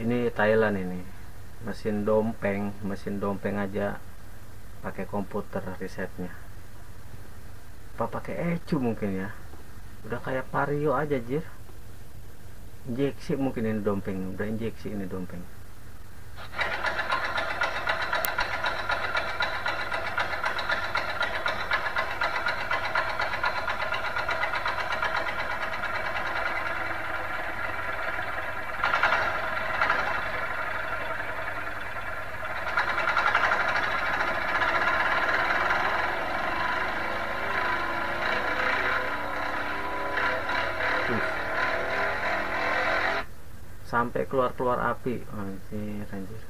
ini Thailand ini. Mesin dompeng mesin dompeng aja pakai komputer risetnya. Apa pakai ecu mungkin ya? Udah kayak vario aja jir. Injeksi mungkin ini dompeng udah injeksi ini dompeng sampai keluar-keluar api. Anjir anjir.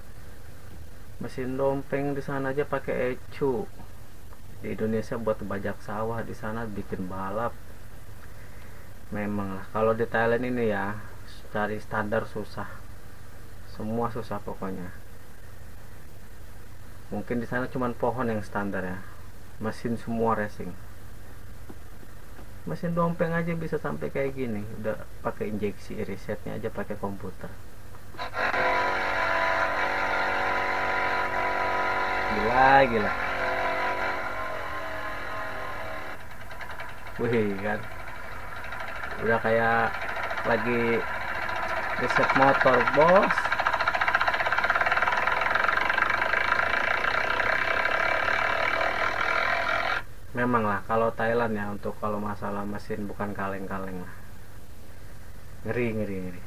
Mesin dompeng di sana aja pakai ecu. Di Indonesia buat bajak sawah di sana bikin balap. Memang lah kalau di Thailand ini ya cari standar susah. Semua susah pokoknya. Mungkin di sana cuman pohon yang standar ya. Mesin semua racing mesin dompeng aja bisa sampai kayak gini. Udah pakai injeksi risetnya aja pakai komputer. Gila gila. Wih kan. Udah kayak lagi riset motor bos memang lah kalau Thailand ya untuk kalau masalah mesin bukan kaleng-kaleng lah. Ngeri ngeri ngeri